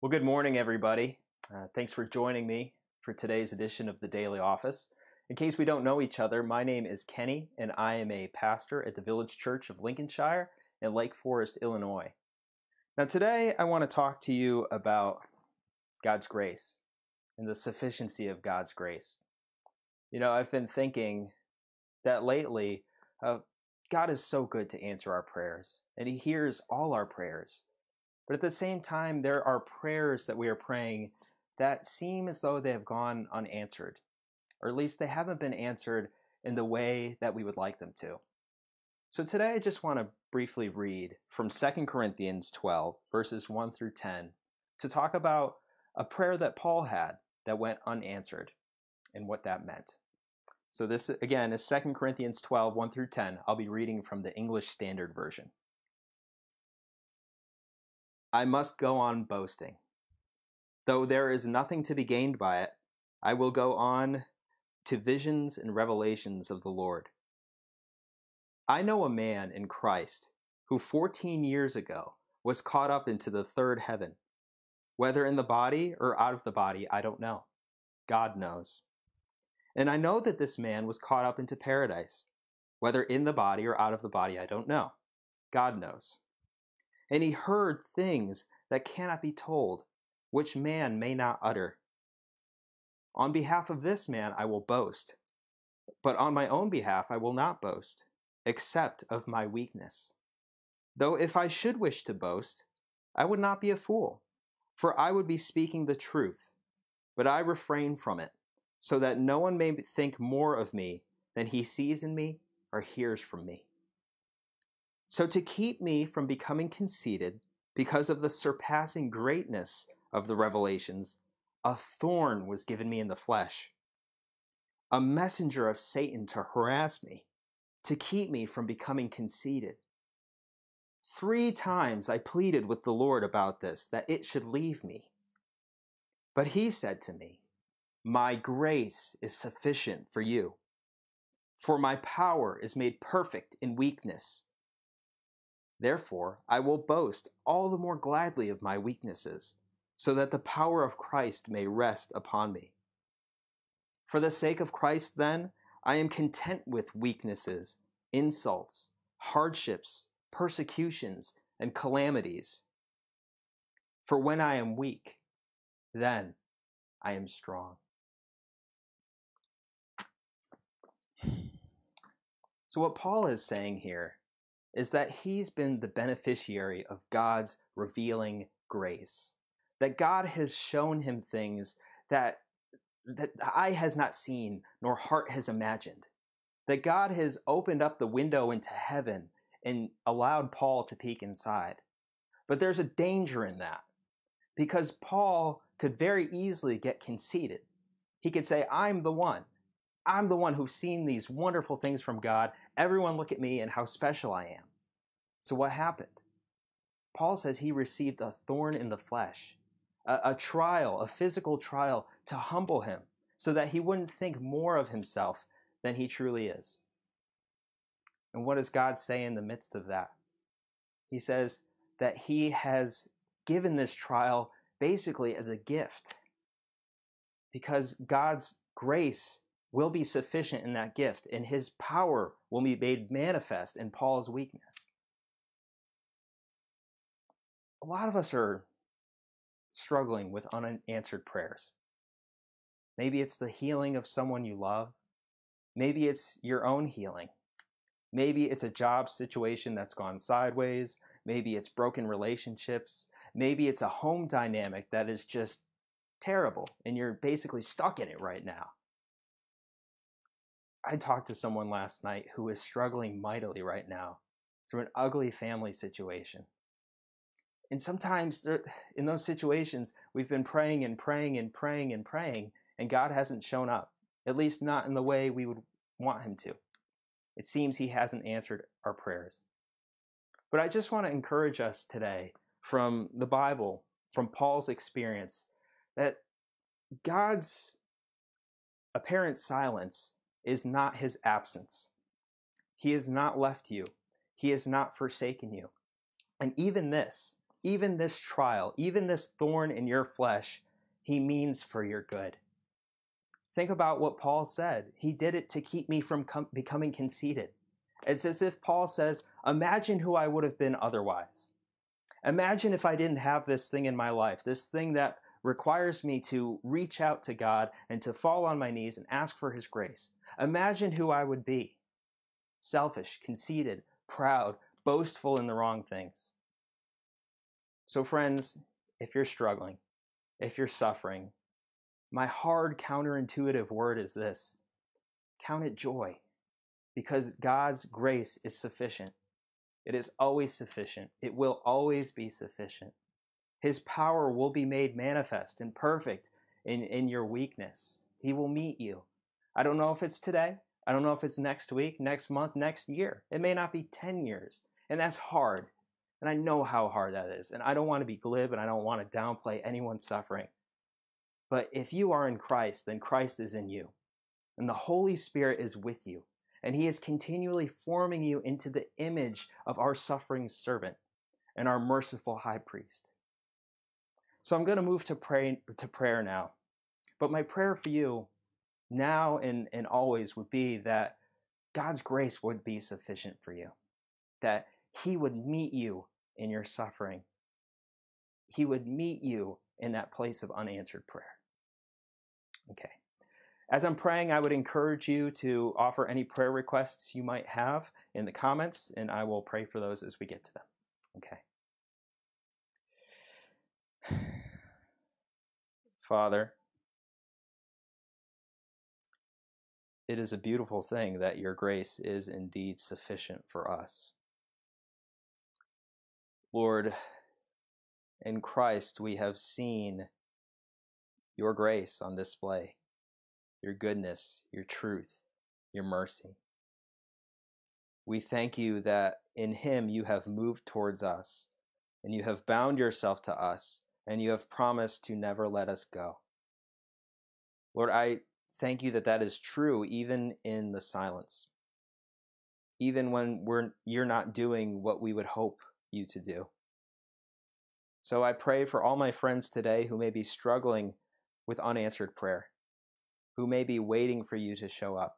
Well, good morning, everybody. Uh, thanks for joining me for today's edition of the Daily Office. In case we don't know each other, my name is Kenny, and I am a pastor at the Village Church of Lincolnshire in Lake Forest, Illinois. Now, today I want to talk to you about God's grace and the sufficiency of God's grace. You know, I've been thinking that lately, uh, God is so good to answer our prayers, and He hears all our prayers. But at the same time, there are prayers that we are praying that seem as though they have gone unanswered, or at least they haven't been answered in the way that we would like them to. So today I just want to briefly read from 2 Corinthians 12, verses 1 through 10, to talk about a prayer that Paul had that went unanswered and what that meant. So this again is 2 Corinthians 12, 1 through 10. I'll be reading from the English Standard Version. I must go on boasting. Though there is nothing to be gained by it, I will go on to visions and revelations of the Lord. I know a man in Christ who 14 years ago was caught up into the third heaven. Whether in the body or out of the body, I don't know. God knows. And I know that this man was caught up into paradise. Whether in the body or out of the body, I don't know. God knows. And he heard things that cannot be told, which man may not utter. On behalf of this man I will boast, but on my own behalf I will not boast, except of my weakness. Though if I should wish to boast, I would not be a fool, for I would be speaking the truth. But I refrain from it, so that no one may think more of me than he sees in me or hears from me. So, to keep me from becoming conceited because of the surpassing greatness of the revelations, a thorn was given me in the flesh, a messenger of Satan to harass me, to keep me from becoming conceited. Three times I pleaded with the Lord about this, that it should leave me. But he said to me, My grace is sufficient for you, for my power is made perfect in weakness. Therefore, I will boast all the more gladly of my weaknesses, so that the power of Christ may rest upon me. For the sake of Christ, then, I am content with weaknesses, insults, hardships, persecutions, and calamities. For when I am weak, then I am strong. So, what Paul is saying here is that he's been the beneficiary of God's revealing grace. That God has shown him things that that eye has not seen nor heart has imagined. That God has opened up the window into heaven and allowed Paul to peek inside. But there's a danger in that because Paul could very easily get conceited. He could say, I'm the one. I'm the one who's seen these wonderful things from God. Everyone look at me and how special I am. So, what happened? Paul says he received a thorn in the flesh, a, a, trial, a physical trial to humble him so that he wouldn't think more of himself than he truly is. And what does God say in the midst of that? He says that he has given this trial basically as a gift because God's grace will be sufficient in that gift and his power will be made manifest in Paul's weakness a lot of us are struggling with unanswered prayers. Maybe it's the healing of someone you love. Maybe it's your own healing. Maybe it's a job situation that's gone sideways. Maybe it's broken relationships. Maybe it's a home dynamic that is just terrible and you're basically stuck in it right now. I talked to someone last night who is struggling mightily right now through an ugly family situation and sometimes there, in those situations, we've been praying and praying and praying and praying, and God hasn't shown up, at least not in the way we would want Him to. It seems He hasn't answered our prayers. But I just want to encourage us today from the Bible, from Paul's experience, that God's apparent silence is not His absence. He has not left you, He has not forsaken you. And even this, even this trial, even this thorn in your flesh, he means for your good. Think about what Paul said. He did it to keep me from com- becoming conceited. It's as if Paul says, Imagine who I would have been otherwise. Imagine if I didn't have this thing in my life, this thing that requires me to reach out to God and to fall on my knees and ask for His grace. Imagine who I would be selfish, conceited, proud, boastful in the wrong things. So, friends, if you're struggling, if you're suffering, my hard counterintuitive word is this count it joy because God's grace is sufficient. It is always sufficient. It will always be sufficient. His power will be made manifest and perfect in, in your weakness. He will meet you. I don't know if it's today. I don't know if it's next week, next month, next year. It may not be 10 years. And that's hard. And I know how hard that is. And I don't want to be glib and I don't want to downplay anyone's suffering. But if you are in Christ, then Christ is in you. And the Holy Spirit is with you. And He is continually forming you into the image of our suffering servant and our merciful high priest. So I'm going to move to, pray, to prayer now. But my prayer for you now and, and always would be that God's grace would be sufficient for you, that He would meet you in your suffering. He would meet you in that place of unanswered prayer. Okay. As I'm praying, I would encourage you to offer any prayer requests you might have in the comments, and I will pray for those as we get to them. Okay. Father, it is a beautiful thing that your grace is indeed sufficient for us. Lord, in Christ we have seen your grace on display, your goodness, your truth, your mercy. We thank you that in Him you have moved towards us, and you have bound yourself to us, and you have promised to never let us go. Lord, I thank you that that is true even in the silence, even when we're, you're not doing what we would hope you to do. So I pray for all my friends today who may be struggling with unanswered prayer, who may be waiting for you to show up.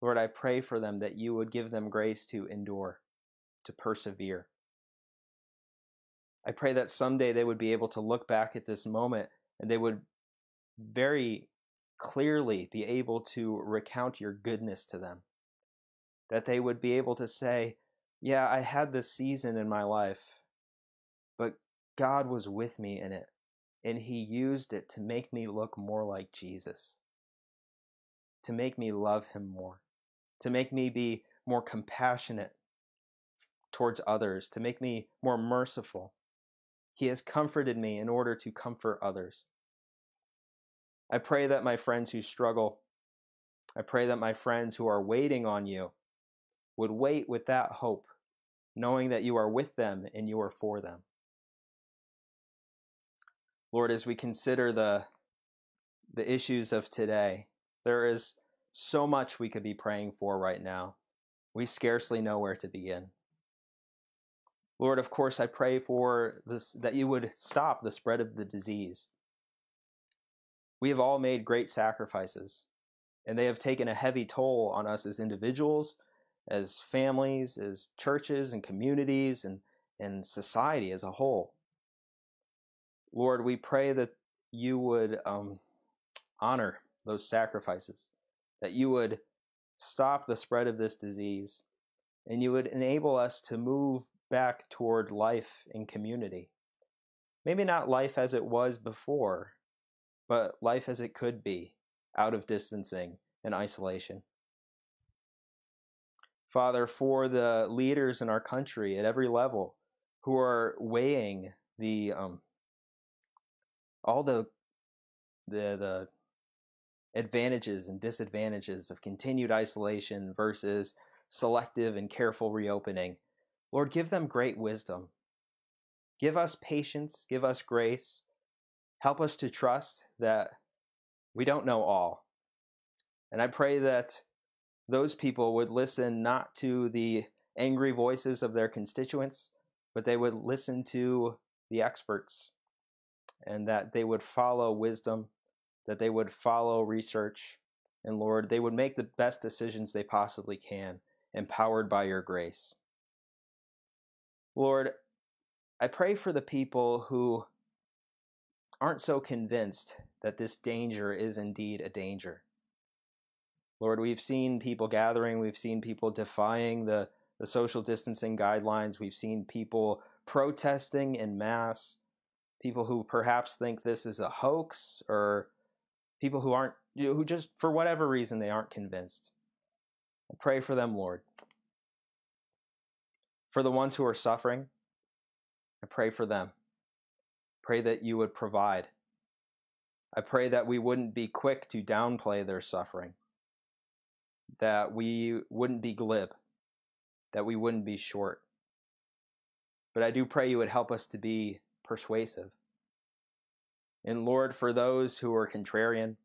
Lord, I pray for them that you would give them grace to endure, to persevere. I pray that someday they would be able to look back at this moment and they would very clearly be able to recount your goodness to them. That they would be able to say, Yeah, I had this season in my life, but God was with me in it, and He used it to make me look more like Jesus, to make me love Him more, to make me be more compassionate towards others, to make me more merciful. He has comforted me in order to comfort others. I pray that my friends who struggle, I pray that my friends who are waiting on you would wait with that hope, knowing that you are with them and you are for them. Lord, as we consider the, the issues of today, there is so much we could be praying for right now. We scarcely know where to begin. Lord, of course, I pray for this that you would stop the spread of the disease. We have all made great sacrifices, and they have taken a heavy toll on us as individuals, as families, as churches and communities, and, and society as a whole. Lord, we pray that you would um, honor those sacrifices, that you would stop the spread of this disease, and you would enable us to move back toward life in community. Maybe not life as it was before, but life as it could be, out of distancing and isolation. Father, for the leaders in our country at every level who are weighing the um, all the the the advantages and disadvantages of continued isolation versus selective and careful reopening. Lord, give them great wisdom. Give us patience, give us grace. Help us to trust that we don't know all. And I pray that those people would listen not to the angry voices of their constituents, but they would listen to the experts and that they would follow wisdom, that they would follow research, and Lord, they would make the best decisions they possibly can, empowered by your grace. Lord, I pray for the people who aren't so convinced that this danger is indeed a danger. Lord, we've seen people gathering, we've seen people defying the, the social distancing guidelines, we've seen people protesting in mass, people who perhaps think this is a hoax, or people who aren't, you know, who just, for whatever reason, they aren't convinced. I pray for them, Lord. For the ones who are suffering, I pray for them. Pray that you would provide. I pray that we wouldn't be quick to downplay their suffering, that we wouldn't be glib, that we wouldn't be short. But I do pray you would help us to be persuasive. And Lord, for those who are contrarian,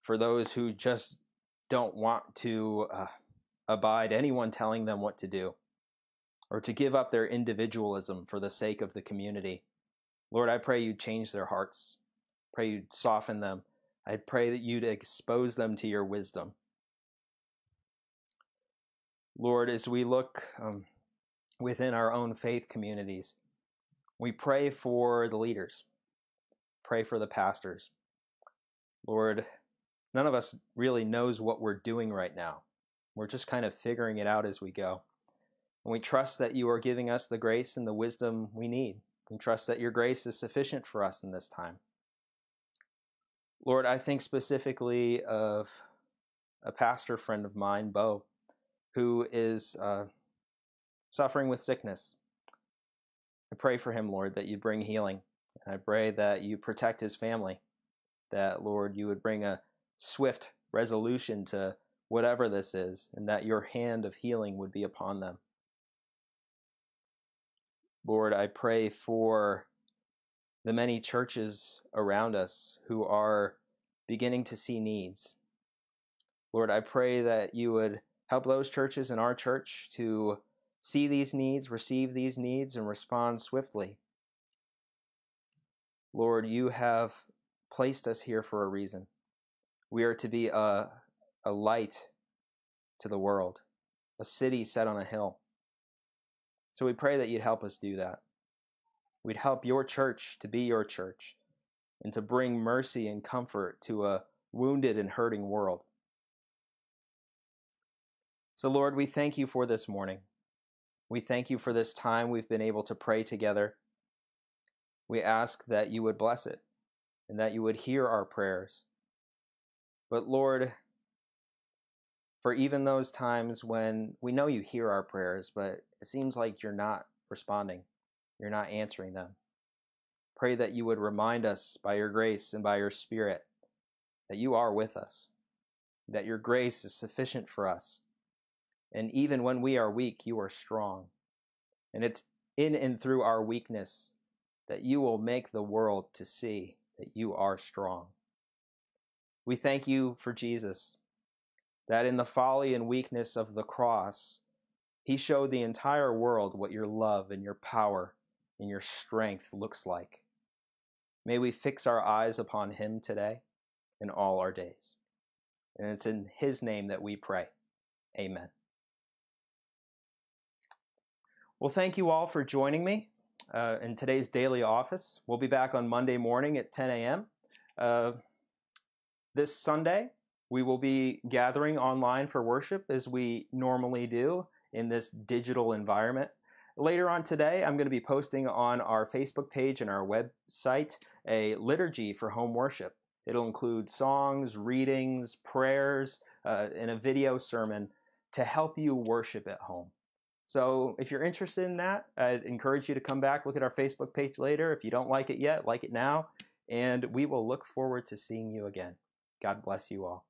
for those who just don't want to uh, abide anyone telling them what to do, or to give up their individualism for the sake of the community. Lord, I pray you'd change their hearts. Pray you'd soften them. I pray that you'd expose them to your wisdom. Lord, as we look um, within our own faith communities, we pray for the leaders, pray for the pastors. Lord, none of us really knows what we're doing right now. We're just kind of figuring it out as we go. And we trust that you are giving us the grace and the wisdom we need. We trust that your grace is sufficient for us in this time. Lord, I think specifically of a pastor friend of mine, Bo, who is uh, suffering with sickness. I pray for him, Lord, that you bring healing. And I pray that you protect his family, that, Lord, you would bring a swift resolution to whatever this is, and that your hand of healing would be upon them. Lord, I pray for the many churches around us who are beginning to see needs. Lord, I pray that you would help those churches in our church to see these needs, receive these needs, and respond swiftly. Lord, you have placed us here for a reason. We are to be a, a light to the world, a city set on a hill. So we pray that you'd help us do that. We'd help your church to be your church and to bring mercy and comfort to a wounded and hurting world. So, Lord, we thank you for this morning. We thank you for this time we've been able to pray together. We ask that you would bless it and that you would hear our prayers. But, Lord, for even those times when we know you hear our prayers, but it seems like you're not responding, you're not answering them. Pray that you would remind us by your grace and by your Spirit that you are with us, that your grace is sufficient for us. And even when we are weak, you are strong. And it's in and through our weakness that you will make the world to see that you are strong. We thank you for Jesus that in the folly and weakness of the cross, he showed the entire world what your love and your power and your strength looks like. May we fix our eyes upon him today and all our days. And it's in his name that we pray. Amen. Well, thank you all for joining me uh, in today's daily office. We'll be back on Monday morning at 10 a.m. Uh, this Sunday, we will be gathering online for worship as we normally do in this digital environment. Later on today, I'm going to be posting on our Facebook page and our website a liturgy for home worship. It'll include songs, readings, prayers, uh, and a video sermon to help you worship at home. So if you're interested in that, I'd encourage you to come back, look at our Facebook page later. If you don't like it yet, like it now, and we will look forward to seeing you again. God bless you all.